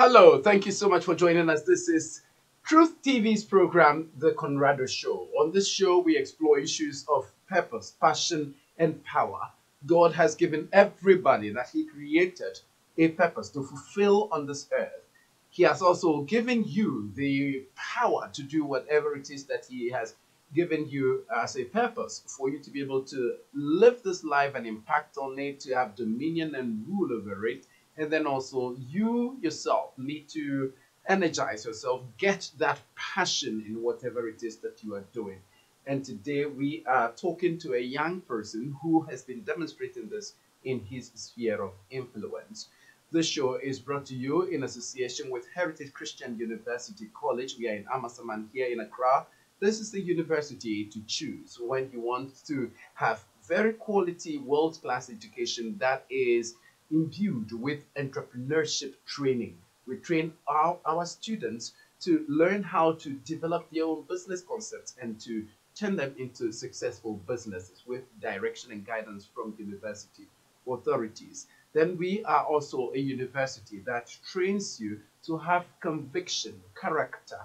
Hello, thank you so much for joining us. This is Truth TV's program, The Conrado Show. On this show, we explore issues of purpose, passion, and power. God has given everybody that He created a purpose to fulfill on this earth. He has also given you the power to do whatever it is that He has given you as a purpose for you to be able to live this life and impact on it, to have dominion and rule over it. And then also, you yourself need to energize yourself, get that passion in whatever it is that you are doing. And today we are talking to a young person who has been demonstrating this in his sphere of influence. This show is brought to you in association with Heritage Christian University College. We are in Amasaman here in Accra. This is the university to choose when you want to have very quality world class education that is imbued with entrepreneurship training. We train our, our students to learn how to develop their own business concepts and to turn them into successful businesses with direction and guidance from university authorities. Then we are also a university that trains you to have conviction, character,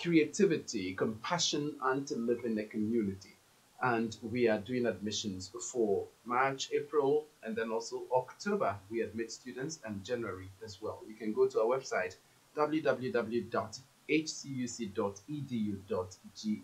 creativity, compassion, and to live in a community. And we are doing admissions for March, April, and then also October. We admit students and January as well. You can go to our website www.hcuc.edu.gh.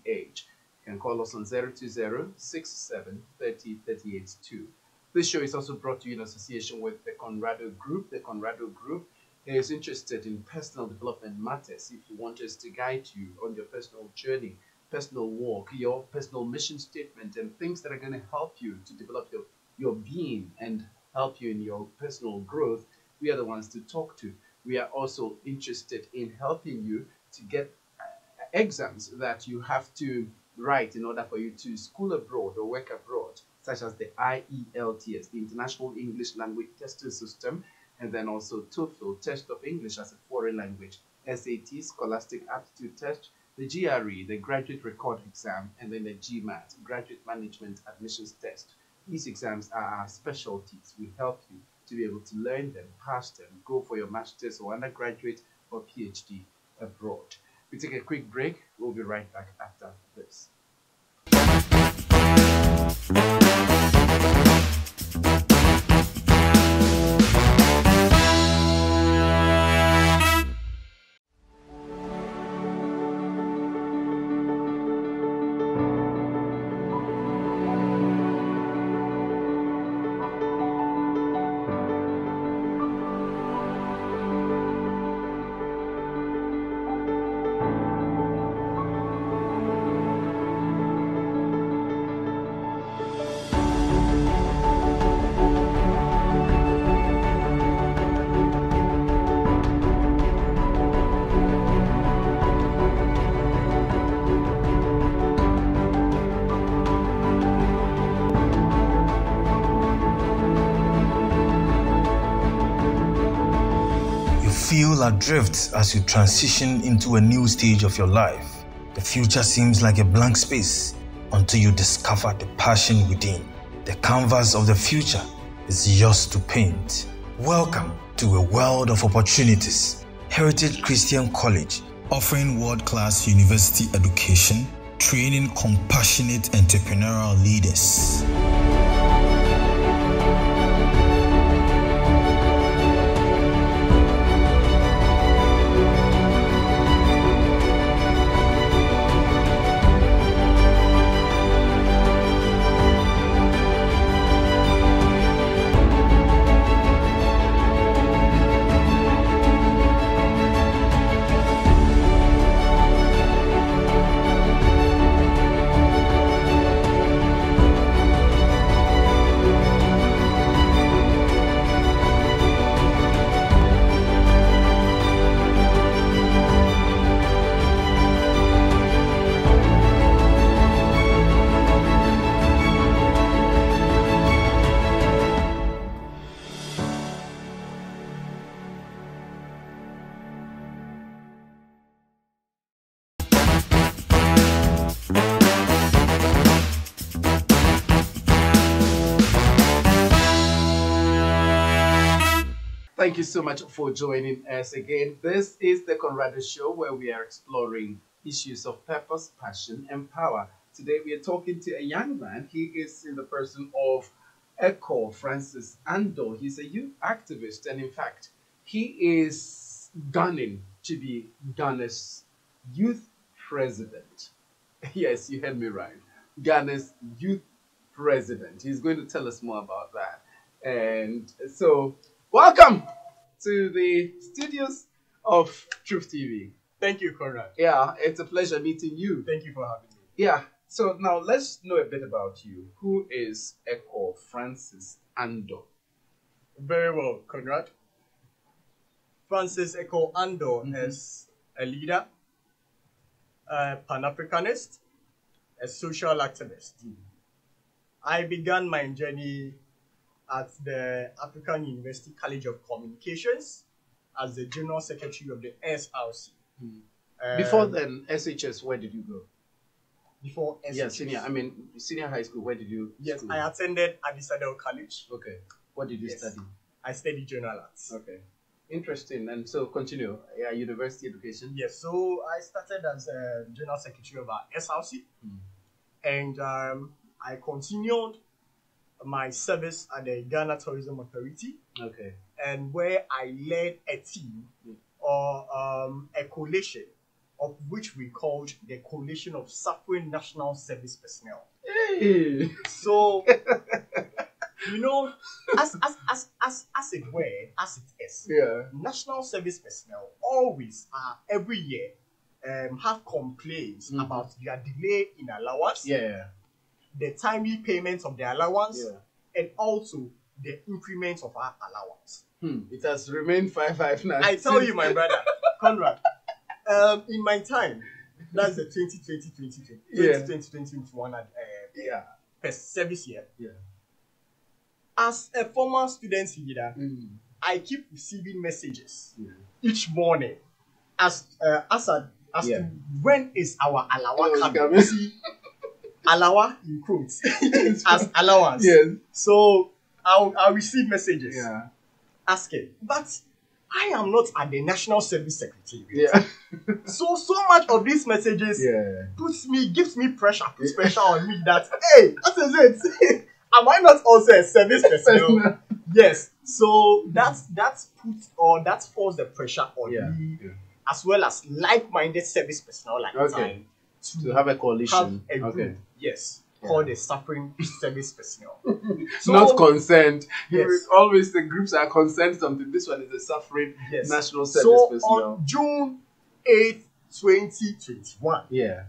You can call us on 020 67 30 382. This show is also brought to you in association with the Conrado Group. The Conrado Group is interested in personal development matters. If you want us to guide you on your personal journey, personal walk, your personal mission statement, and things that are going to help you to develop your, your being and help you in your personal growth, we are the ones to talk to. We are also interested in helping you to get uh, exams that you have to write in order for you to school abroad or work abroad, such as the IELTS, the International English Language Testing System, and then also TOEFL, Test of English as a Foreign Language, SAT, Scholastic Aptitude Test, the GRE, the Graduate Record Exam, and then the GMAT, Graduate Management Admissions Test. These exams are our specialties. We help you to be able to learn them, pass them, go for your master's or undergraduate or PhD abroad. We take a quick break. We'll be right back after this. Feel adrift as you transition into a new stage of your life. The future seems like a blank space until you discover the passion within. The canvas of the future is yours to paint. Welcome to a world of opportunities. Heritage Christian College, offering world class university education, training compassionate entrepreneurial leaders. Thank you so much for joining us again. This is the Conrado Show where we are exploring issues of purpose, passion, and power. Today we are talking to a young man. He is in the person of Ekow Francis Andoh. He's a youth activist, and in fact, he is gunning to be Ghana's youth president. Yes, you heard me right. Ghana's youth president. He's going to tell us more about that. And so, welcome to the studios of Truth TV. Thank you, Conrad. Yeah, it's a pleasure meeting you. Thank you for having me. Yeah, so now let's know a bit about you. Who is Ekow Francis Andoh? Very well, Conrad. Francis Ekow Andoh Mhm. is a leader, a Pan Africanist, a social activist. Mhm. I began my journey at the African University College of Communications as the General Secretary of the SRC. Mhm. Um, Before then, SHS, where did you go? before SHS. Yeah, senior. I mean, senior high school. Where did you? yes, school? I attended Adisadel College. Okay. What did you Yes. study? I studied general arts. Okay. Interesting. And so continue. Yeah, university education. Yes, so I started as a general secretary of our SRC, Mm. and um, I continued my service at the Ghana Tourism Authority, Okay. and where I led a team Mm. or um, a coalition of which we called the Coalition of Suffering National Service Personnel. Hey. So, you know, as as as as as it were, as it is, Yeah. national service personnel always uh, every year um, have complaints Mhm. about their delay in allowance, Yeah. The timely payment of the allowance, Yeah. and also the increment of our allowance. Hmm. It has remained five five nine. I tell you, my brother, Conrad, um, in my time, that's the 2020 2020 Yeah. 2021 uh, Yeah. first service year. Yeah. As a former student leader, Mm. I keep receiving messages Yeah. each morning as uh, as a, as Yeah. to when is our allowance Oh, coming. coming. You see, alawa in quotes as allowance. Yes. So I'll I'll receive messages Yeah. asking, but I am not at the National Service Secretariat. Yeah. So so much of these messages Yeah. puts me gives me pressure, puts pressure on me that hey, that is it. Am I not also a service personnel? yes. So that's that's put or that's forced the pressure on Yeah. me as well as like-minded service personnel like Okay. mine To have a coalition. have a group, okay. yes, Yeah. called the suffering service personnel. so, Not concerned. Yes. Always the groups are concerned something. This one is a suffering yes. national service So personnel. on June 8th, 2021, yeah.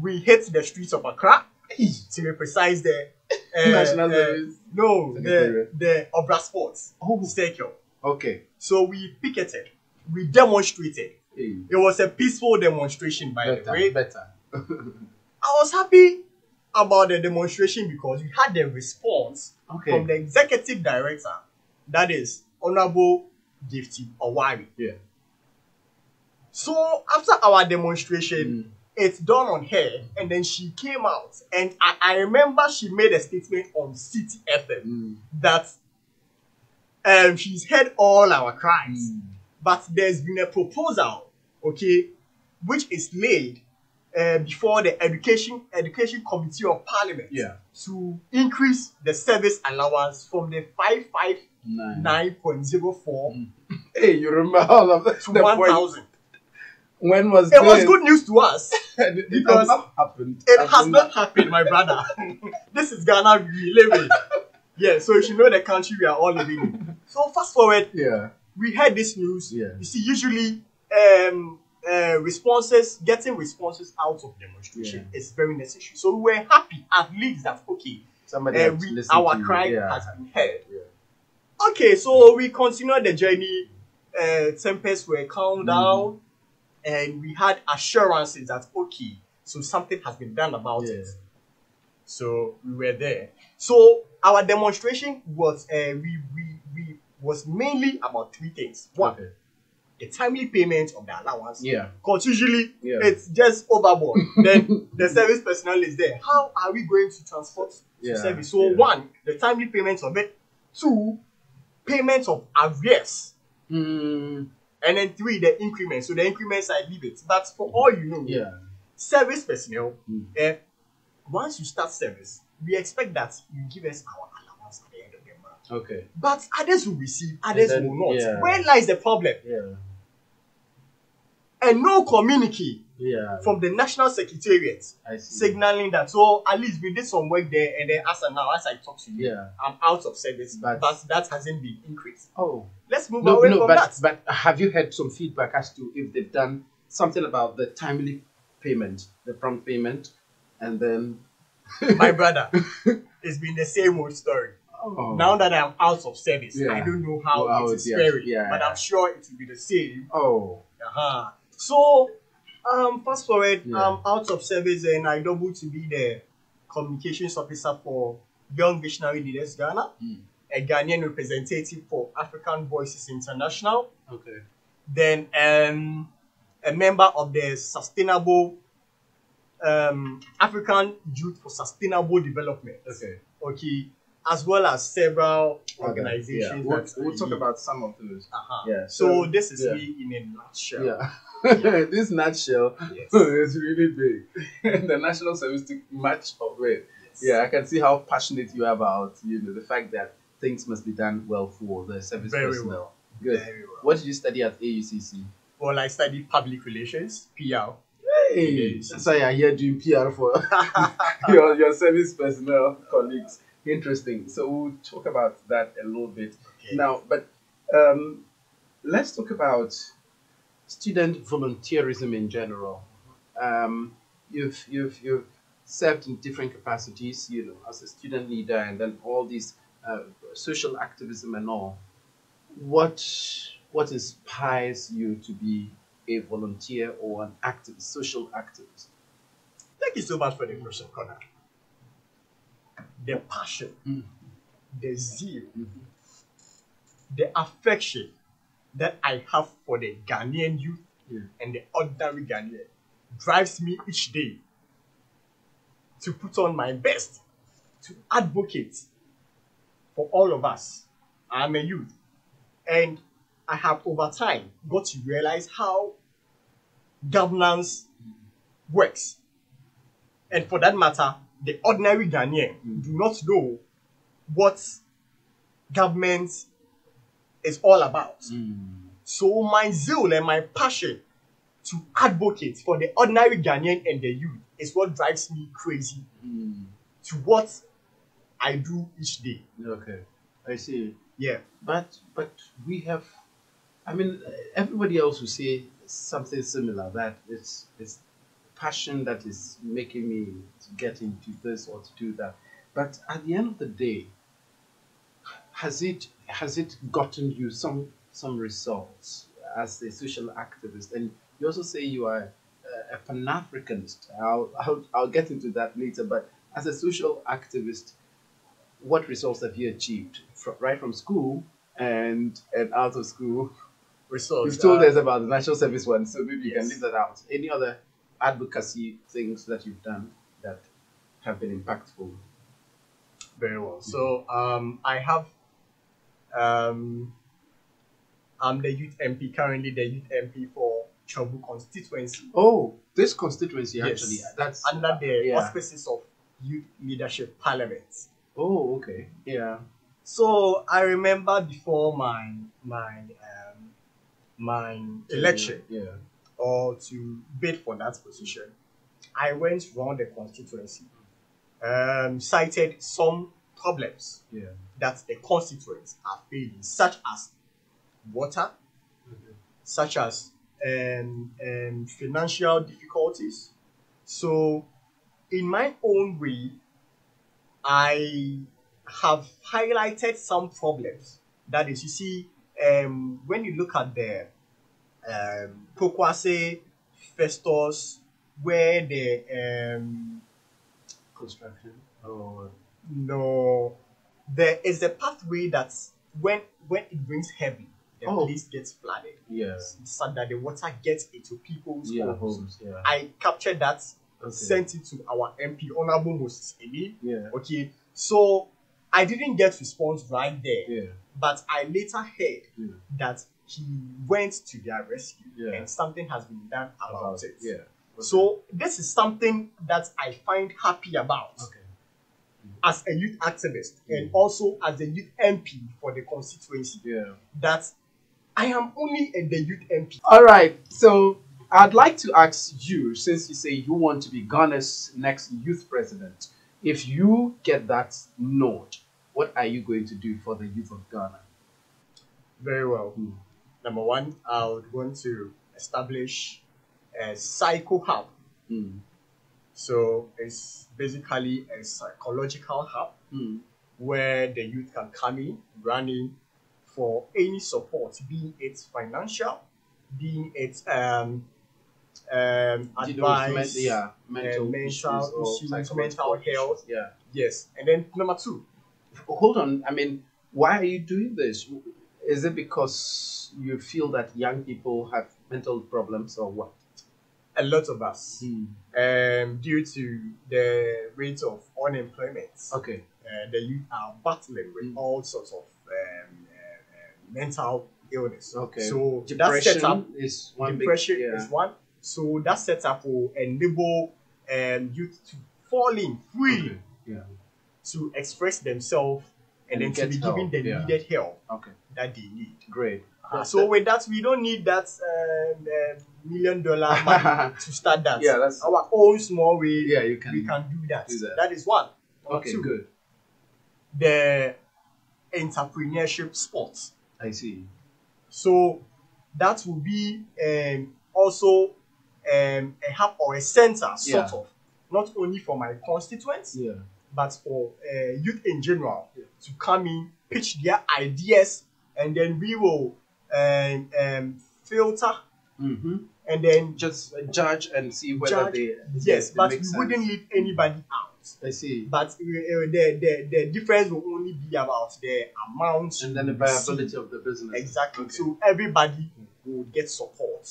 we hit the streets of Accra to be precise the uh, National uh, service. no the the Obra Sports Oh. circle. Okay. So we picketed, we demonstrated. Hey. It was a peaceful demonstration, by the way. Better. I was happy about the demonstration because we had the response Okay. from the executive director, that is Honorable Gifty Oware. Yeah. So after our demonstration, Mm. it dawned on her, and then she came out, and I, I remember she made a statement on City FM Mm. that um, she's heard all our cries, Mm. but there's been a proposal, okay, which is laid uh, before the education education committee of parliament Yeah. to increase the service allowance from the five five Nine. point zero four Mm. Hey, you remember all of that? to The thousand. When was It was good news to us. it, it because has not happened. It has not happened, my brother. this is Ghana we live in. Yeah, so you should know the country we are all living in. So fast forward, Yeah. we heard this news. Yeah. You see, usually um, uh, responses, getting responses out of demonstration Yeah. is very necessary. So we were happy at least that okay, Somebody uh, we, our cry yeah. has been heard. Yeah. Okay, so we continued the journey. Uh, tempests were calmed Mm. down, and we had assurances that okay, so something has been done about it. So we were there. So our demonstration was uh, we, we we was mainly about three things. One, Okay. The timely payment of the allowance. Yeah. Because usually Yeah. it's just overboard. then the service personnel is there. How are we going to transport to service? So yeah. one, the timely payment of it. Two, payment of arrears, Mm, and then three, the increments. So the increments, I leave it. But for all you know, yeah. service personnel, Mm. once you start service, we expect that you give us our allowance at the end of the month. Okay. But others will receive, others then- will not. yeah. Where lies the problem? Yeah. And no communique Yeah. from the National Secretariat signaling that. So at least we did some work there, and then as of now, as I talk to you, Yeah. I'm out of service, But- but, that hasn't been increased. Oh. Let's move No, away no, from but that. but have you had some feedback as to if they've done something about the timely payment, the prompt payment, and then My brother, it's been the same old story. Oh, Now that I'm out of service, Yeah. I don't know how Well, how it it- is yeah, faring, yeah, but. I'm sure it will be the same. oh Uh-huh. So, um, fast forward, Yeah. I'm out of service and I double to be the communications officer for Young Visionary Leaders Ghana, Mm. a Ghanaian representative for African Voices International, okay then um, a member of the Sustainable um, African Youth for Sustainable Development. okay Okay, as well as several Okay, organizations. yeah. We'll, we'll talk about some of those Uh-huh. yeah So this is yeah. me in a nutshell. yeah this nutshell Yes. is really big the national service took much of it Yes. yeah i can see how passionate you are about you know the fact that things must be done well for the service Very personnel well. good Very well. what did you study at aucc Well, I studied public relations, PR. Hey, so you're here doing PR for your, your service personnel colleagues. Interesting. So we'll talk about that a little bit Okay. now. But um, let's talk about student volunteerism in general. Um, you've you've you've served in different capacities, you know, as a student leader, and then all these uh, social activism and all. What what inspires you to be a volunteer or an active social activist? Thank you so much for the question, Conrad. The passion, Mm. the zeal, Mhm. the affection that I have for the Ghanaian youth Yeah. and the ordinary Ghanaian drives me each day to put on my best to advocate for all of us. I'm a youth, and I have over time got to realize how governance works. And for that matter, the ordinary Ghanaian Mm. do not know what government is all about. So my zeal and my passion to advocate for the ordinary Ghanaian and the youth is what drives me crazy to what I do each day. Okay, I see. Yeah. But but we have, I mean, everybody else will say something similar. That it's it's passion that is making me to get into this or to do that. But at the end of the day, has it has it gotten you some some results as a social activist? And you also say you are a, a Pan Africanist. I'll, I'll I'll get into that later. But as a social activist, what results have you achieved fr- right from school and and out of school? Results. You've told uh, us about the national service one, so maybe you can leave that out. Any other advocacy things that you've done that have been impactful? Very well. So um, I have um, I'm the youth MP currently the youth MP for Trobu constituency Oh, this constituency Yes. actually. That's under the yeah. auspices of Youth Leadership Parliament. Oh, okay. Yeah. So I remember before my my um, my election Yeah. Or to bid for that position, I went around the constituency, um, cited some problems Yeah. that the constituents are facing, such as water, such as um, um, financial difficulties. So, in my own way, I have highlighted some problems. That is, you see, um, when you look at the um, Pokuase Festus, where the um, Construction. Oh. no, there is a pathway that when when it brings heavy, the Oh. place gets flooded. Yeah. So that the water gets into people's Yeah. homes. Homes. Yeah. I captured that, Okay. sent it to our MP, Honorable Moses Anim. Yeah. Okay, so I didn't get response right there, Yeah. but I later heard Yeah. that he went to their rescue Yeah. and something has been done about, it. Yeah. So this is something that I find happy about Okay. as a youth activist and Mm. also as a youth MP for the constituency. Yeah. That I am only a, the youth MP. All right. So I'd like to ask you, since you say you want to be Ghana's next youth president, if you get that nod, what are you going to do for the youth of Ghana? Very well. Mm. Number one, I would want to establish a psycho hub. Mm. So it's basically a psychological hub Mm. where the youth can come in, run in for any support, be it financial, being it um, um, advice, yeah, mental, mental issues, issues, mental health. Yeah. yes. And then number two, Hold on. I mean, why are you doing this? Is it because you feel that young people have mental problems or what? a lot of us, Mm. um, due to the rate of unemployment, Okay. uh, the youth are battling with Mm. all sorts of um, uh, uh, mental illness. Okay. So that Depression setup, is one depression big, yeah. is one. So that setup will enable um, youth to fall in freely Okay. Yeah. to express themselves and, And then to be given the yeah. needed help Okay. That they need. Great. Uh, so with that, we don't need that um, uh, million dollar money to start that. Yeah, that's- our own small way. Yeah, you can. we can do that. do that. That is one. Okay. two, Good. the entrepreneurship sport. I see. So that will be um, also um, a hub or a center, sort Yeah. of, not only for my constituents, Yeah. but for uh, youth in general Yeah. to come in, pitch their ideas, and then we will um, um, filter Mm-hmm. and then Just uh, judge and see whether Judge, they. yes, they but we sense. wouldn't leave anybody out. I see. But uh, uh, the, the the difference will only be about the amount And then the viability of the business. Exactly. Okay. So everybody will get support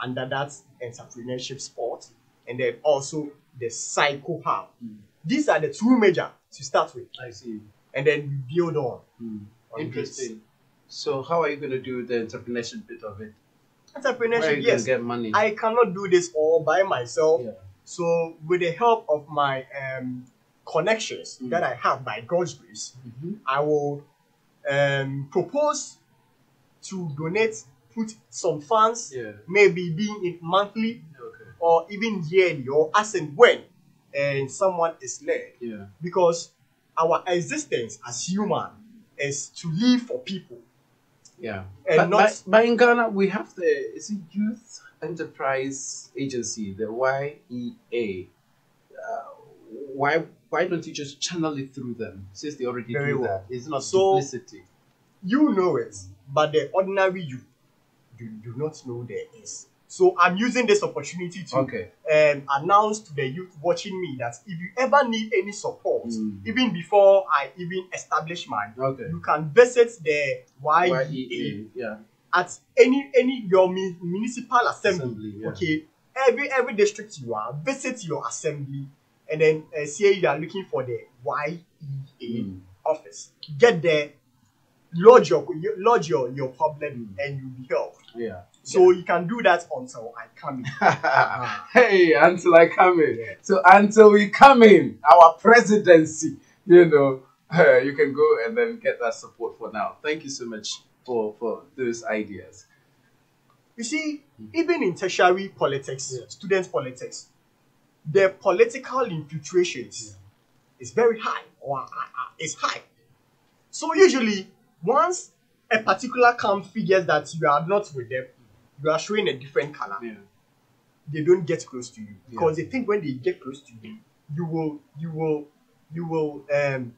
under that entrepreneurship sport, and then also the psycho hub. Mm. These are the two major to start with, I see. and then we build on. Mm. on Interesting. So how are you going to do the entrepreneurship bit of it? this. Where are Entrepreneurship, yes. get money? I cannot do this all by myself. yeah. So with the help of my um, connections Mm. that I have by God's grace, Mm-hmm. I will um, propose to donate, put some funds, Yeah. maybe being it monthly Okay. or even yearly or as and when and someone is led. Yeah. Because our existence as human is to live for people. Yeah. And but, not- but, but in Ghana, we have the is it Youth Enterprise Agency, the YEA. Uh, why why don't you just channel it through them since they already Very do well. that? It's not So- duplicity. You know it, but the ordinary you do, do not know there is. So I'm using this opportunity to Okay. um, announce to the youth watching me that if you ever need any support, Mm. even before I even establish mine, Okay. you can visit the YEA YEA. Yeah. at any any your mu- municipal assembly, Assembly, yeah. okay every every district you are visit your assembly and then uh, say you are looking for the YEA Mm. office get there lodge your lodge your your problem Mm. and you'll be helped Yeah. So you can do that until i come in hey, until I come in. So until we come in, our presidency, you know, uh, you can go and then get that support for now. Thank you so much for for those ideas. you see even in tertiary politics Yeah. student politics the political infiltrations is very high or uh, uh, is high so usually once a particular camp figures that you are not with them you are showing a different color Yeah. they don't get close to you because they think when they get close to you you will you will you will um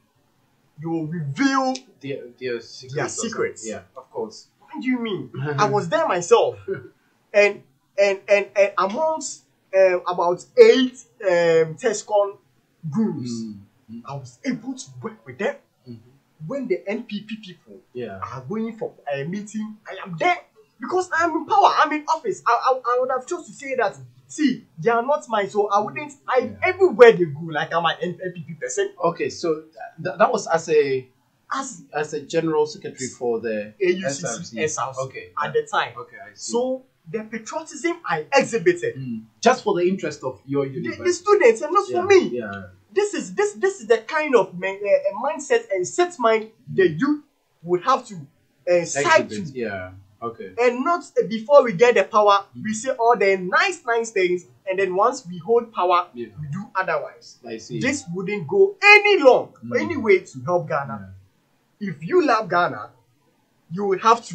you will reveal Their, their secrets. Their secrets. Yeah, of course. what do you mean i was there myself and and and, and amongst um, about eight um tescon groups Mm. i was able to work with them Mhm. when the npp people Yeah. are going for a meeting i am there because i'm in power i'm in office i i, I would have chose to say that see, they are not mine, so I wouldn't. I Yeah. everywhere they go, like I'm an NPP person. Okay, so th- that was as a As as a general secretary for the AUCC Okay. at the time. Okay, I see. So the patriotism I exhibited, Mm. just for the interest of your the, university. the students, and not yeah. for me. Yeah. This is this this is the kind of man, uh, mindset and set mind the youth would have to uh, side to Yeah. Okay. and not uh, before we get the power we say all the nice nice things and then once we hold power Yeah. we do otherwise I see. this wouldn't go any long Mm. any way to help ghana if you love ghana you will have to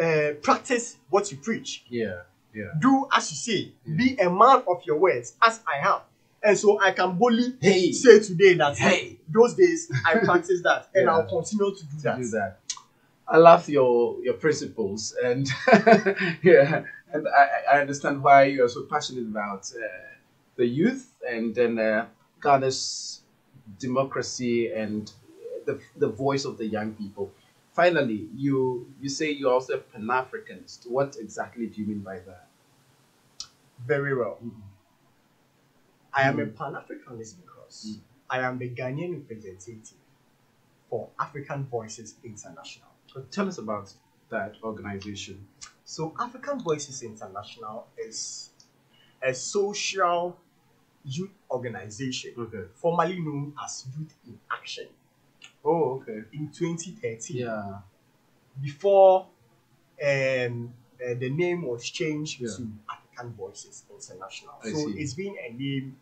uh, practice what you preach Yeah. Yeah. do as you say Yeah. be a man of your words as i have and so i can boldly Hey. say today that Hey. those days i practice that and Yeah. i'll continue to do to that do that. I love your your principles and yeah, and I, I understand why you're so passionate about uh, the youth and then uh, Ghana's democracy and the the voice of the young people. Finally, you you say you're also a Pan Africanist. What exactly do you mean by that? very well i am a Mm. pan-africanist because Mm. i am the ghanaian representative for african voices international So tell us about that organization. so african voices international is a social youth organization Okay. formerly known as youth in action Oh, okay. in 2013 Yeah. before um, uh, the name was changed Yeah. to African Voices International. I so see. it's been a name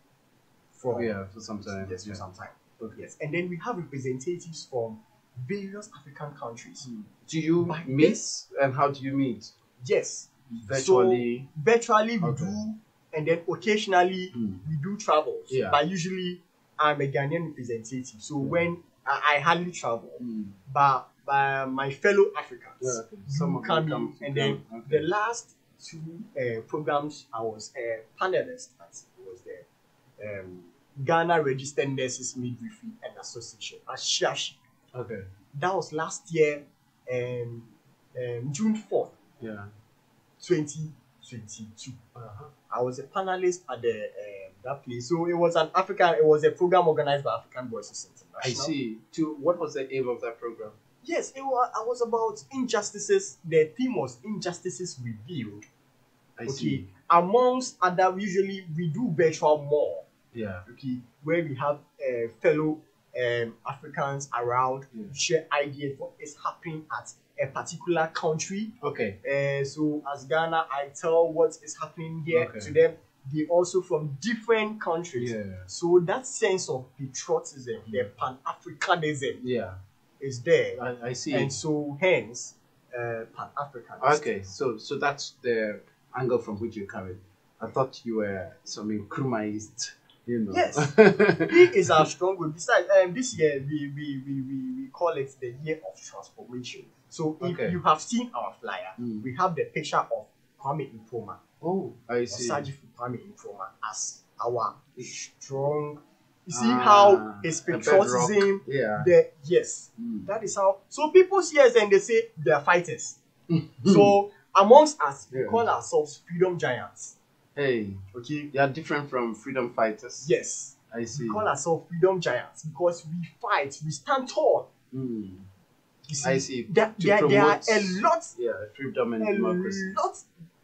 for Yeah, for some time. yes, for yeah. some time. Okay. Yes, and then we have representatives from various African countries. Do you By meet and how do you meet? Yes, Virtually. So, virtually we Okay. do, and then occasionally Mm. we do travels. Yeah. But usually I'm a Ghanaian representative, so Yeah. when I, I hardly travel, Mm. but but my fellow Africans Yeah, okay. Some come come in, and then okay. the last two uh, programs I was a panelist at was the um, Ghana Registered Nurses Midwifery and Association ASHASH. Okay. That was last year, um, um, June fourth, Yeah. twenty twenty two. Uh-huh. I was a panelist at the um, that place. So it was an African. It was a program organized by African Voices International. I see. To what was the aim of that program? Yes, it was. I was about injustices. The theme was injustices revealed. I okay, see. amongst other, usually we do virtual more. Yeah. Okay, where we have uh, fellow um, Africans around Yeah. share ideas what is happening at a particular country. Okay. Uh, so as Ghana, I tell what is happening here Okay. to them. They also from different countries. Yeah. So that sense of patriotism, the Pan Africanism, Yeah. is there, I, I see. and so hence uh, Pan African. Okay. So so that's the angle from which you're coming. I thought you were some Nkrumahist, you know. Yes. He is our strong word. Besides, um, this year we, we, we, we, we call it the year of transformation. So if Okay. you have seen our flyer, Mm. we have the picture of Kwame Nkrumah, oh, I see. Osagyefo Kwame Nkrumah, as our strong. You see Ah, how his patriotism, Yeah. the yes, Mm. that is how. So people see us and they say they are fighters. So amongst us, we. Yeah. call ourselves freedom giants. Hey, Okay. they are different from freedom fighters. Yes. I see. We call ourselves freedom giants because we fight, we stand tall. Mm. You see, I see. There, there, there are a lot, Yeah, freedom and a democracy. lot,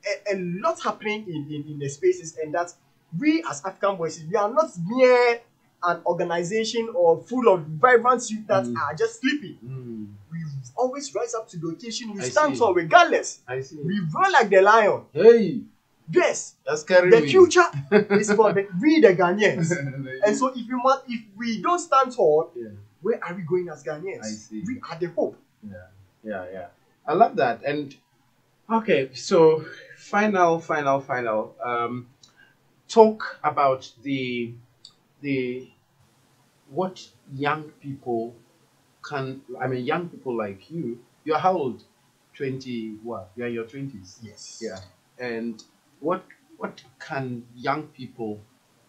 a, a lot happening in, in, in the spaces, and that we as African voices, we are not near an organization or full of vibrant youth that Mm. are just sleeping. Mm. We always rise up to the occasion. We I stand tall regardless. I see. We run like the lion. Hey, Yes, that's carrying the me. future is for the, we the Ghanaians. And so if you want, if we don't stand tall, yeah, where are we going as Ghanaians? I see. We are the hope. yeah, yeah, yeah. I love that. And okay, so final, final, final. Um, talk about the the what young people can. I mean, young people like you. You're how old? Twenty. What? You're in your twenties. Yes. Yeah. And what what can young people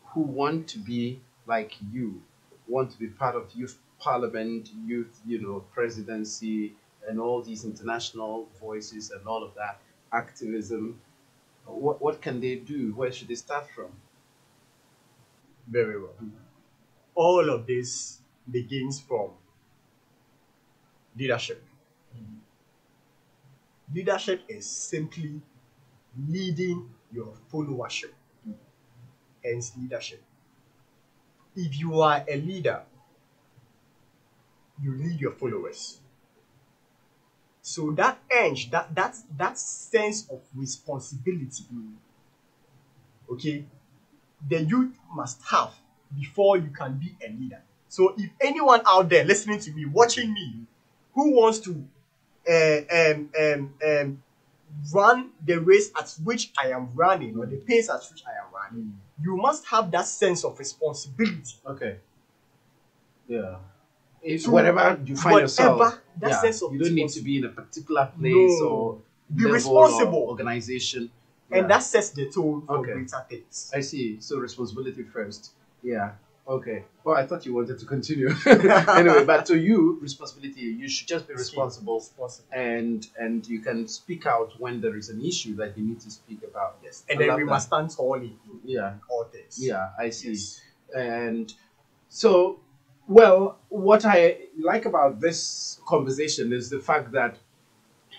who want to be like you, want to be part of youth parliament, youth, you know, presidency, and all these international voices and all of that activism, what, what can they do? Where should they start from? Very well. All of this begins from leadership. Mm-hmm. Leadership is simply leading your followership. Hence, leadership. If you are a leader, you lead your followers. So that edge, that that that sense of responsibility, okay, the youth must have before you can be a leader. So if anyone out there listening to me, watching me, who wants to um, um, um, run the race at which I am running or the pace at which I am running, hmm. you must have that sense of responsibility. Okay. Yeah. If So, wherever you find whatever yourself, that yeah, sense of you don't need to be in a particular place No. or Be level responsible. or organization. And that sets the tone for Okay. greater things. I see. So responsibility first. Yeah. Okay. Well, I thought you wanted to continue. anyway, but to you, responsibility. You should just be responsible, and and you can speak out when there is an issue that you need to speak about. Yes. And I then we that. must stand tall in Yeah. all things. Yeah. I see. Yes. And so, well, what I like about this conversation is the fact that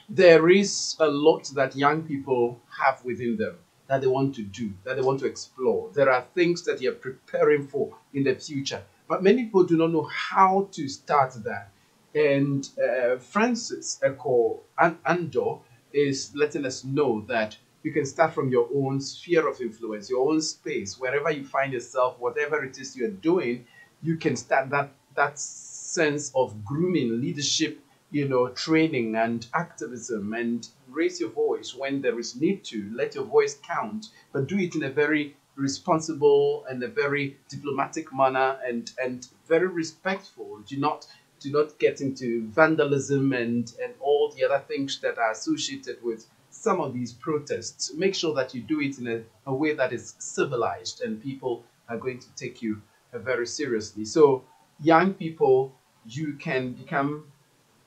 there is a lot that young people have within them that they want to do, that they want to explore. There are things that you're preparing for in the future, but many people do not know how to start that. And uh, Francis Ekow An- Andoh is letting us know that you can start from your own sphere of influence, your own space, wherever you find yourself, whatever it is you're doing, you can start that that sense of grooming, leadership, you know, training and activism, and raise your voice when there is need to. Let your voice count, but do it in a very responsible and a very diplomatic manner, and and very respectful. Do not do not get into vandalism and and all the other things that are associated with some of these protests. Make sure that you do it in a, a way that is civilized and people are going to take you uh, very seriously. So, young people, you can become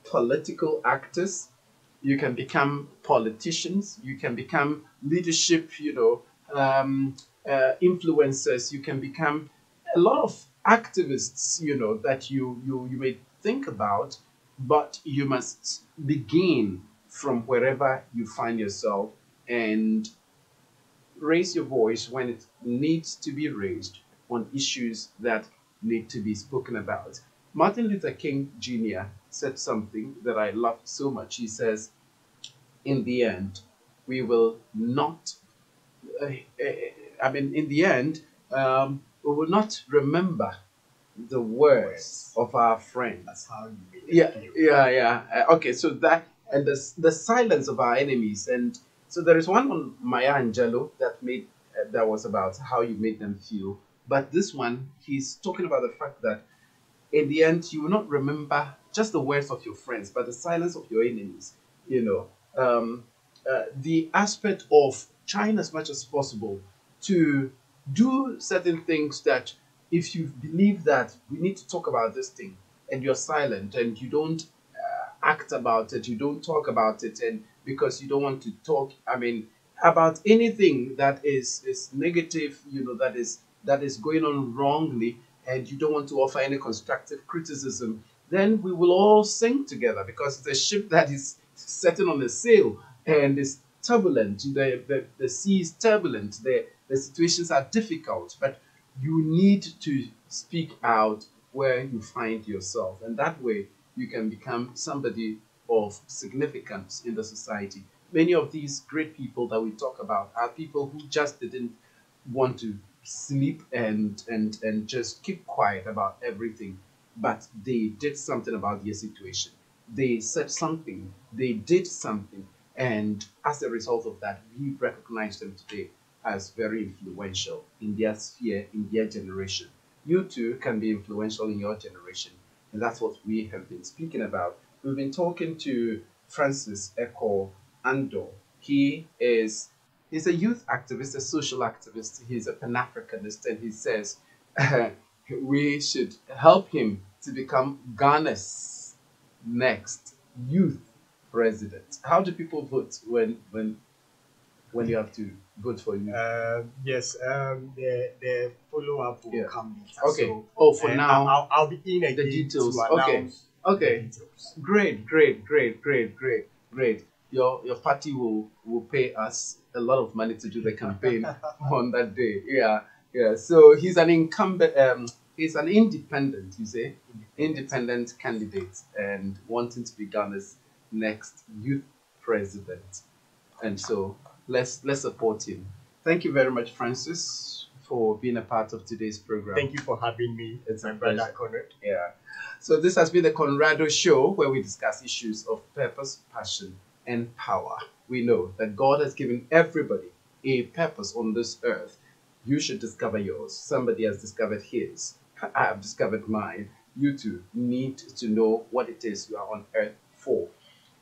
political actors, you can become politicians, you can become leadership, you know, um, uh, influencers, you can become a lot of activists, you know, that you, you, you may think about, but you must begin from wherever you find yourself and raise your voice when it needs to be raised on issues that need to be spoken about. Martin Luther King Jr. said something that I love so much. He says, In the end, we will not, uh, uh, I mean, in the end, um, we will not remember the words of our friends. That's how you make it yeah yeah yeah. Uh, okay so that and the, the silence of our enemies. And so there is one on maya angelou that made uh, that was about how you made them feel. But this one he's talking about the fact that in the end you will not remember just the words of your friends but the silence of your enemies you know. Um, uh, the aspect of trying as much as possible to do certain things that if you believe that we need to talk about this thing and you're silent and you don't uh, act about it, you don't talk about it, and because you don't want to talk, I mean, about anything that is is negative, you know, that is that is going on wrongly, and you don't want to offer any constructive criticism, then we will all sink together because it's a ship that is setting on a sail and is turbulent. The, the, the sea is turbulent. The, the situations are difficult, but you need to speak out where you find yourself. And that way, you can become somebody of significance in the society. Many of these great people that we talk about are people who just didn't want to sleep and, and, and just keep quiet about everything, but they did something about their situation. They said something, they did something, and as a result of that, we recognize them today as very influential in their sphere, in their generation. You too can be influential in your generation, and that's what we have been speaking about. We've been talking to Francis Ekow Andoh. He is he's a youth activist, a social activist. He's a Pan Africanist, and he says we should help him to become Ghana's next youth president. How do people vote when when when you have to vote for you? Um, yes, um, the the follow up will Yeah. come later. Okay. So, Oh, for now. I'll, I'll be in again details. to Okay. Okay. the details. Great, great, great, great, great, great. Your your party will will pay us a lot of money to do the campaign on that day. Yeah, yeah. So he's an incumbent. Um, he's an independent. You say independent candidate and wanting to be Ghana's next youth president. And so let's let's support him. Thank you very much, Francis, for being a part of today's program. Thank you for having me. It's my brother. Conrad. Yeah. So this has been the Conrado Show where we discuss issues of purpose, passion, and power. We know that God has given everybody a purpose on this earth. You should discover yours. Somebody has discovered his. I have discovered mine. You too need to know what it is you are on earth for.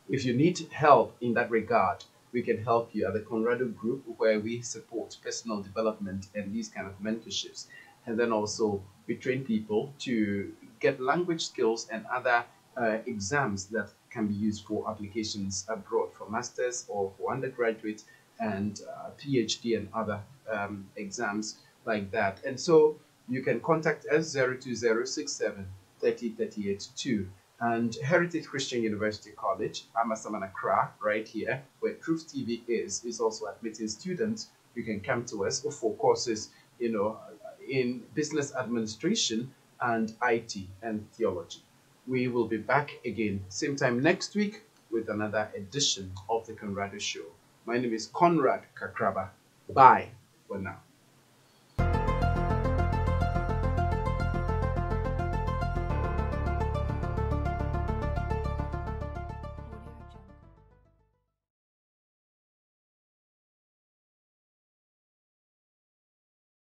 If you need help in that regard, we can help you at the Conrado Group where we support personal development and these kind of mentorships. And then also we train people to get language skills and other uh, exams that can be used for applications abroad for masters or for undergraduate and uh, PhD and other um, exams like that. And so you can contact us 02067 30 38 2 and Heritage Christian University College, Amasaman Accra, right here, where Truth TV is, is also admitting students. You can come to us for courses, you know, in business administration and IT and theology. We will be back again same time next week with another edition of the Conrado Show. My name is Conrad Kakraba. Bye for now.